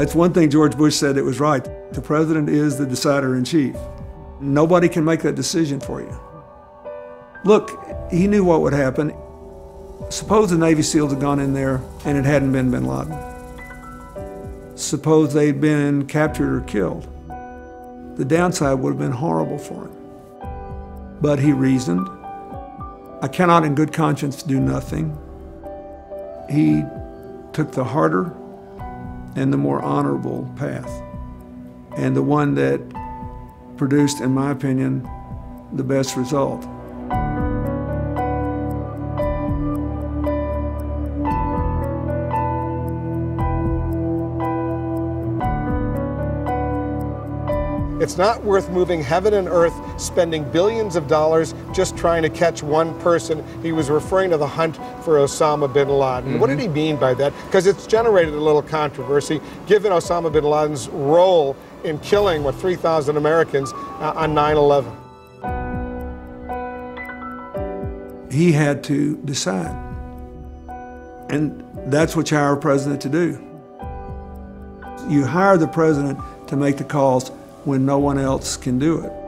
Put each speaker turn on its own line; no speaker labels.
That's one thing George Bush said that was right. The president is the decider in chief. Nobody can make that decision for you. Look, he knew what would happen. Suppose the Navy SEALs had gone in there and it hadn't been bin Laden. Suppose they'd been captured or killed. The downside would have been horrible for him. But he reasoned. I cannot, in good conscience, do nothing. He took the harder and the more honorable path, and the one that produced, in my opinion, the best result.
It's not worth moving heaven and earth, spending billions of dollars just trying to catch one person. He was referring to the hunt for Osama bin Laden. Mm-hmm. What did he mean by that? Because it's generated a little controversy, given Osama bin Laden's role in killing, what, 3,000 Americans uh, on 9 11.
He had to decide. And that's what you hire a president to do. You hire the president to make the calls when no one else can do it.